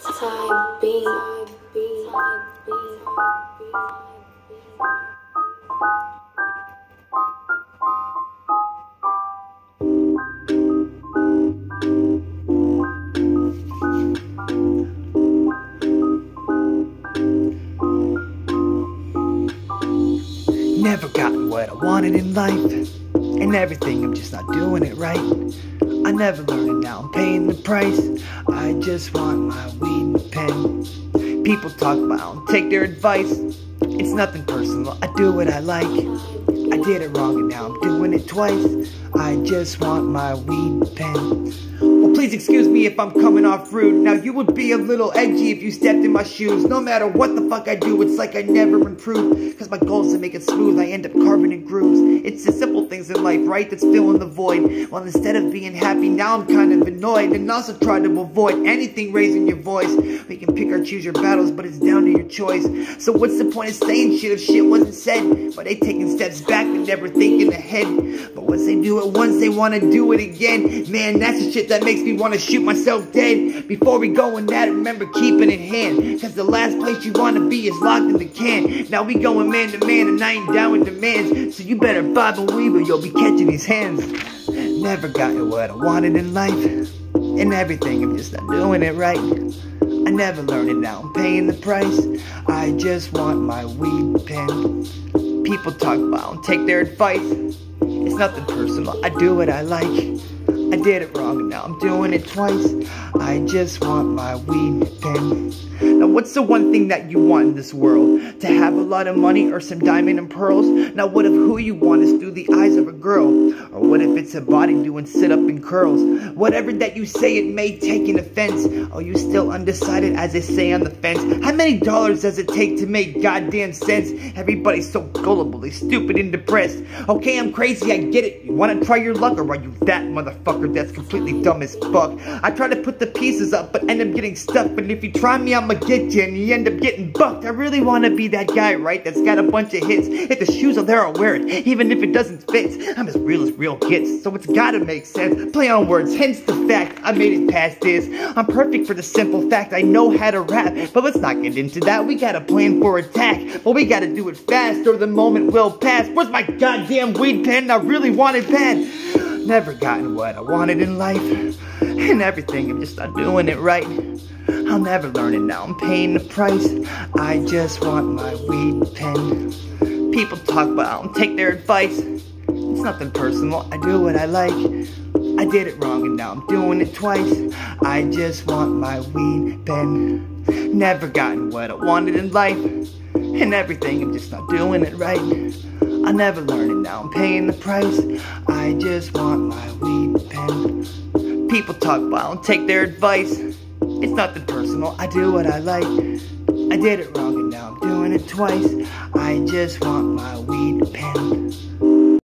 Side B. Never gotten what I wanted in life, and everything, I'm just not doing it right. I never learned it, now I'm paying the price. I just want my weed pen. People talk about take their advice. It's nothing personal, I do what I like. I did it wrong and now I'm doing it twice. I just want my weed pen. Please excuse me if I'm coming off rude. Now, you would be a little edgy if you stepped in my shoes. No matter what the fuck I do, it's like I never improve. Cause my goal is to make it smooth, I end up carving in grooves. It's the simple things in life, right, that's filling the void. Well, instead of being happy, now I'm kind of annoyed. And also try to avoid anything raising your voice. We can pick or choose your battles, but it's down to your choice. So what's the point of saying shit if shit wasn't said? But they taking steps back and never thinking ahead. But once they do it once, they wanna do it again. Man, that's the shit that makes me wanna shoot myself dead. Before we go in that, remember keeping it in hand. Cause the last place you wanna be is locked in the can. Now we going man to man and I ain't down with demands. So you better bob and weave or you'll be catching these hands. Never gotten what I wanted in life. And everything, I'm just not doing it right. I never learned it, now I'm paying the price. I just want my weed pen. People talk about and take their advice. It's nothing personal, I do what I like. I did it wrong now I'm doing it twice. I just want my weed thing. Now, what's the one thing that you want in this world? To have a lot of money or some diamond and pearls? Now, what if who you want is through the eyes of a girl? Or what if it's a body doing sit up and curls? Whatever that you say, it may take an offense. Are you still undecided as they say on the fence? How many dollars does it take to make goddamn sense? Everybody's so gullible, they stupid and depressed. Okay, I'm crazy, I get it. You wanna try your luck or are you that motherfucker that's completely dumb as fuck? I try to put the pieces up, but end up getting stuck. And if you try me, I'ma get you and you end up getting bucked. I really wanna be that guy, right? That's got a bunch of hits. If the shoes are there, I'll wear it. Even if it doesn't fit. I'm as real as real gets, so it's gotta make sense. Play on words, hence the fact I made it past this. I'm perfect for the simple fact I know how to rap. But let's not get into that. We got a plan for attack. But we gotta do it fast or the moment will pass. Where's my goddamn weed pen? I really want it bad. Never gotten what I wanted in life. And everything, I'm just not doing it right. I'll never learn it now, I'm paying the price. I just want my weed pen. People talk about and take their advice. It's nothing personal, I do what I like. I did it wrong and now I'm doing it twice. I just want my weed pen. Never gotten what I wanted in life. And everything, I'm just not doing it right. I never learned it, now I'm paying the price. I just want my weed pen. People talk about and take their advice. It's nothing personal, I do what I like. I did it wrong and now I'm doing it twice. I just want my weed pen.